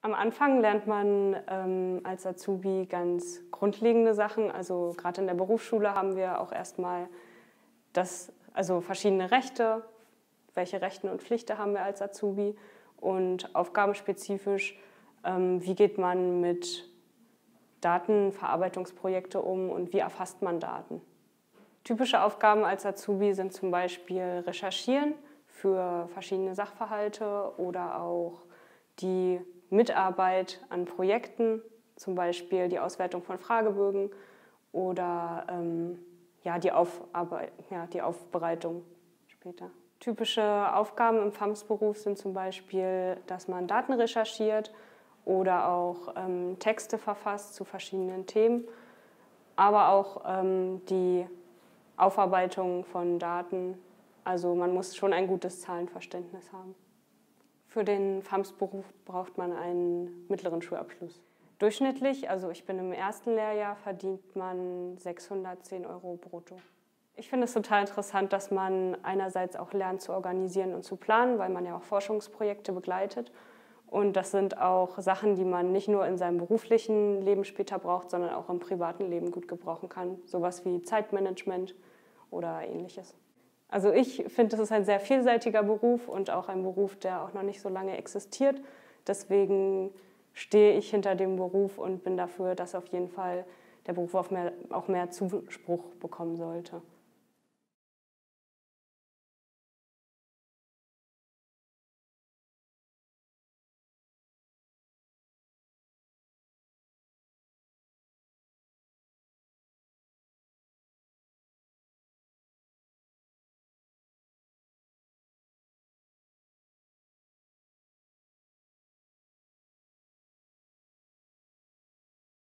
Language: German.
Am Anfang lernt man ähm, als Azubi ganz grundlegende Sachen. Also gerade in der Berufsschule haben wir auch erstmal das, also verschiedene Rechte, welche Rechte und Pflichten haben wir als Azubi und aufgabenspezifisch, ähm, wie geht man mit Datenverarbeitungsprojekte um und wie erfasst man Daten. Typische Aufgaben als Azubi sind zum Beispiel Recherchieren für verschiedene Sachverhalte oder auch die Mitarbeit an Projekten, zum Beispiel die Auswertung von Fragebögen oder ähm, ja, die, ja, die Aufbereitung später. Typische Aufgaben im FAMS-Beruf sind zum Beispiel, dass man Daten recherchiert oder auch ähm, Texte verfasst zu verschiedenen Themen, aber auch ähm, die Aufarbeitung von Daten. Also man muss schon ein gutes Zahlenverständnis haben. Für den FAMS-Beruf braucht man einen mittleren Schulabschluss. Durchschnittlich, also ich bin im ersten Lehrjahr, verdient man 610 Euro brutto. Ich finde es total interessant, dass man einerseits auch lernt zu organisieren und zu planen, weil man ja auch Forschungsprojekte begleitet. Und das sind auch Sachen, die man nicht nur in seinem beruflichen Leben später braucht, sondern auch im privaten Leben gut gebrauchen kann. Sowas wie Zeitmanagement oder ähnliches. Also ich finde, es ist ein sehr vielseitiger Beruf und auch ein Beruf, der auch noch nicht so lange existiert. Deswegen stehe ich hinter dem Beruf und bin dafür, dass auf jeden Fall der Beruf auch mehr, auch mehr Zuspruch bekommen sollte.